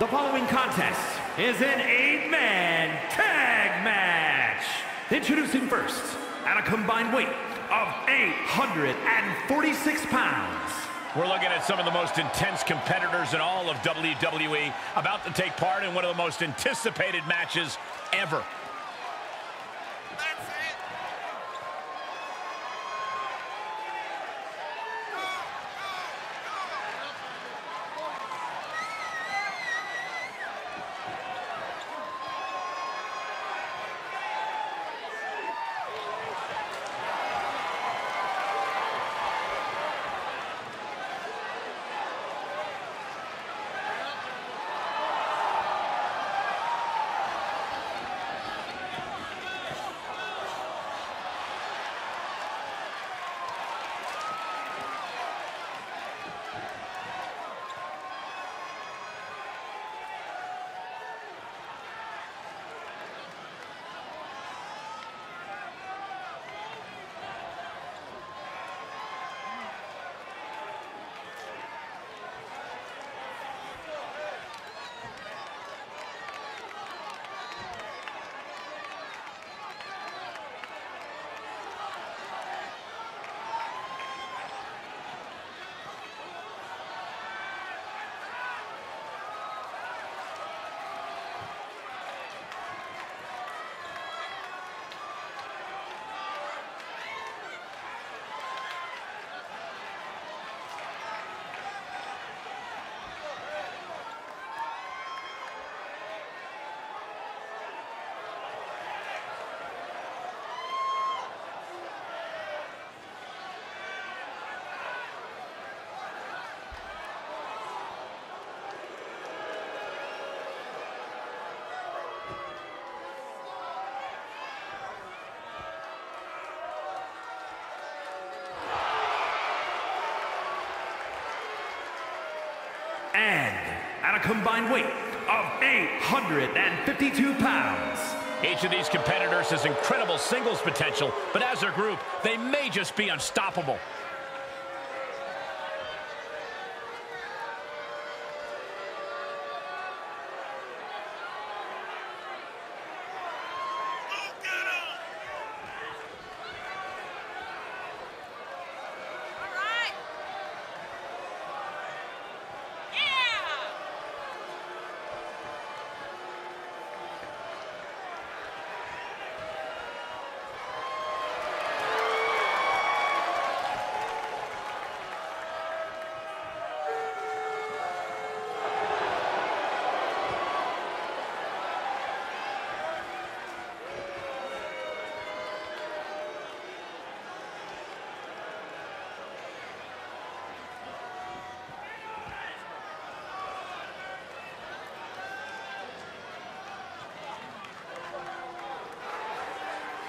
The following contest is an eight-man tag match. Introducing first, at a combined weight of 846 pounds. We're looking at some of the most intense competitors in all of WWE about to take part in one of the most anticipated matches ever. Combined weight of 852 pounds. Each of these competitors has incredible singles potential, but as a group, they may just be unstoppable.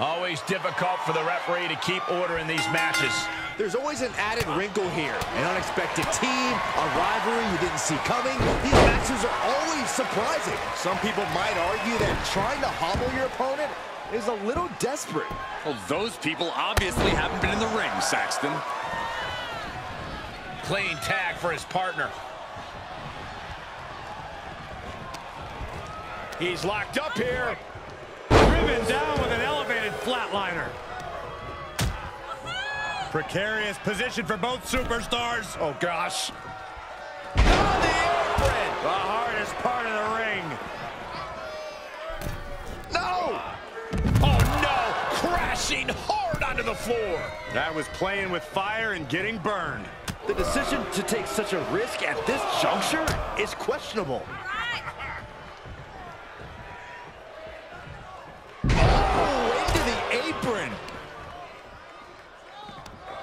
Always difficult for the referee to keep order in these matches. There's always an added wrinkle here. An unexpected team, a rivalry you didn't see coming. These matches are always surprising. Some people might argue that trying to hobble your opponent is a little desperate. Well, those people obviously haven't been in the ring, Saxton. Clean tag for his partner. He's locked up here. Driven down with an elevated flatliner. Precarious position for both superstars. Oh, gosh. On the apron. The hardest part of the ring. No! Oh, no! Crashing hard onto the floor. That was playing with fire and getting burned. The decision to take such a risk at this juncture is questionable.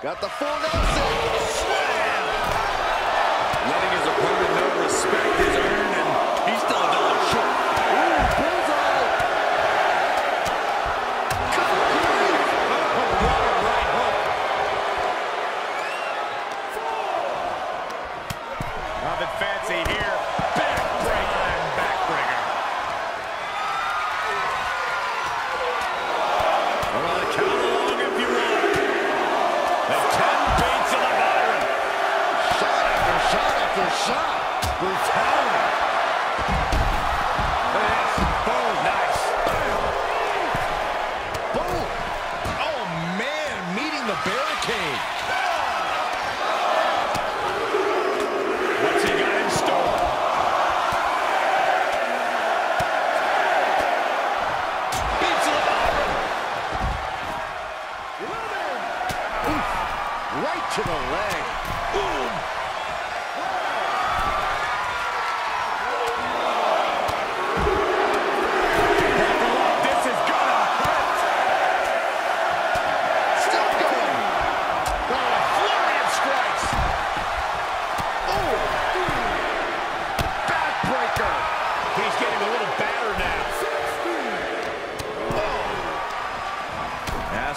Got the full Nelson.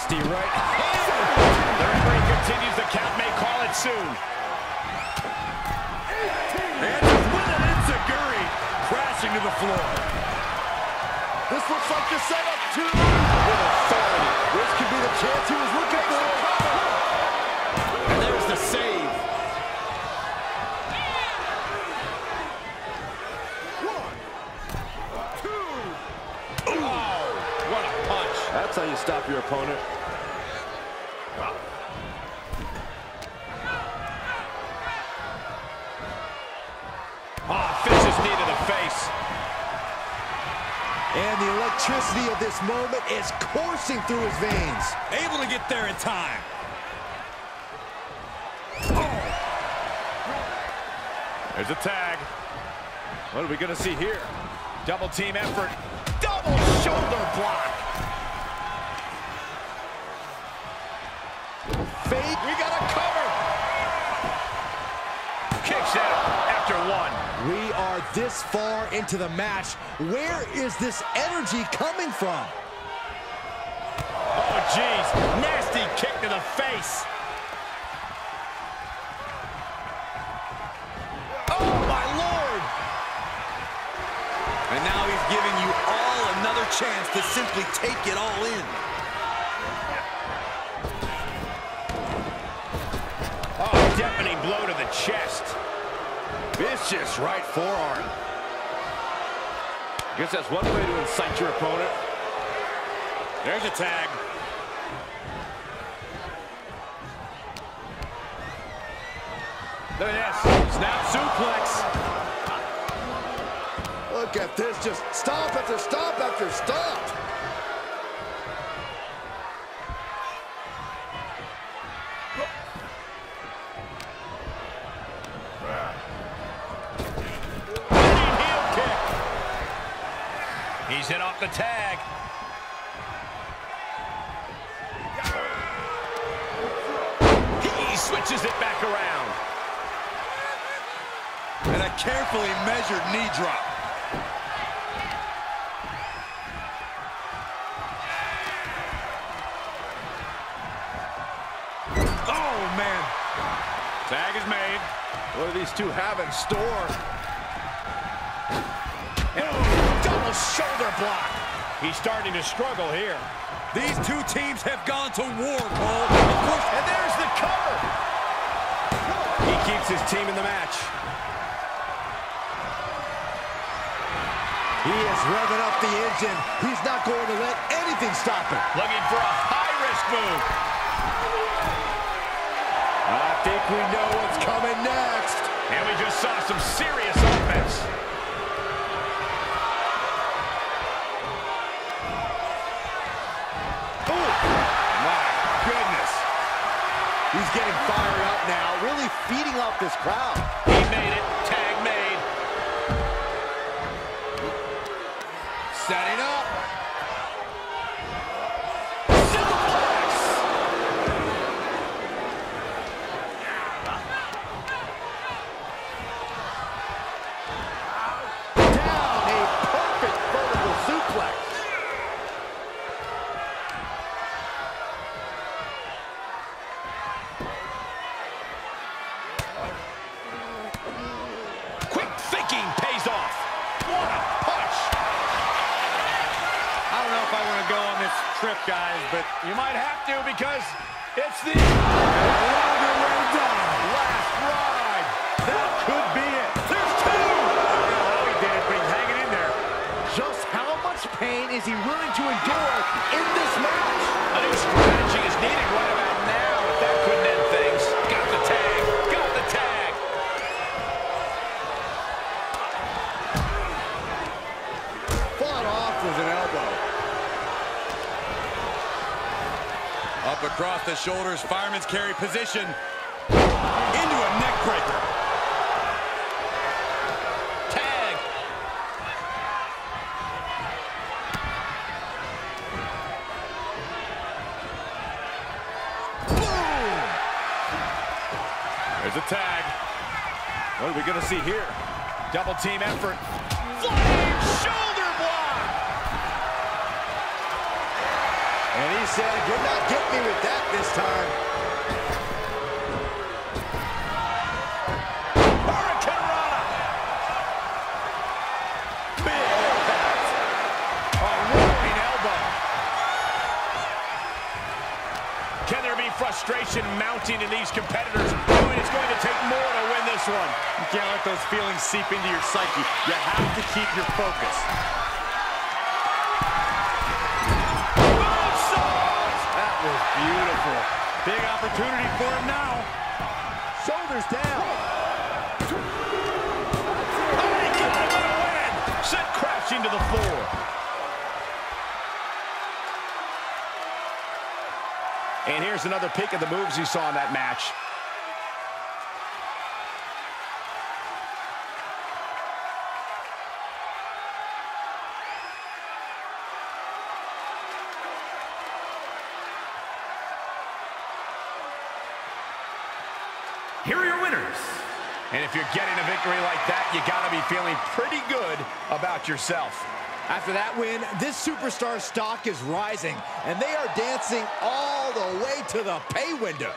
Nasty right. The referee continues. The count may call it soon. And with an enziguri crashing to the floor. This looks like the setup to with authority. This could be the chance he was looking for. And there's the save. What a punch. That's how you stop your opponent. Ah, oh, vicious knee to the face. And the electricity of this moment is coursing through his veins. Able to get there in time. Oh. There's a tag. What are we going to see here? Double team effort. Double shoulder block. Fake. We got a cover. Kicks out after one. We are this far into the match. Where is this energy coming from? Oh, jeez. Nasty kick to the face. Oh, my Lord! And now he's giving you all another chance to simply take it all in. Oh, deafening blow to the chest. Vicious right forearm. Guess that's one way to incite your opponent. There's a tag. Look at this. Snap suplex. Look at this, just stop after stop after stop. He's in off the tag. He switches it back around. And a carefully measured knee drop. Oh, man. Tag is made. What do these two have in store? Double shoulder block. He's starting to struggle here. These two teams have gone to war, Cole. Of course, And there's the cover. He keeps his team in the match. He is revving up the engine. He's not going to let anything stop him. Looking for a high-risk move. I think we know what's coming next. And we just saw some serious offense. Getting fired up now, really feeding off this crowd. He made it. Tag made. Setting up. Pays off. What a punch. I don't know if I want to go on this trip, guys, but You might have to because it's the. Last ride. That could be it. There's two. He's hanging in there. Just how much pain is he willing to endure in this match? Shoulders, fireman's carry position. Into a neck breaker. Tag. There's a tag. What are we going to see here? Double team effort. Flying shoulder And he said, you're not getting me with that this time. Can there be frustration mounting in these competitors? Knowing it's going to take more to win this one. You can't let those feelings seep into your psyche. You have to keep your focus. Was beautiful. Big opportunity for him now. Shoulders down. Oh my God, what a win! Sent crashing to the floor. And here's another peek at the moves he saw in that match. Here are your winners. And if you're getting a victory like that, you got to be feeling pretty good about yourself. After that win, this superstar stock is rising, and they are dancing all the way to the pay window.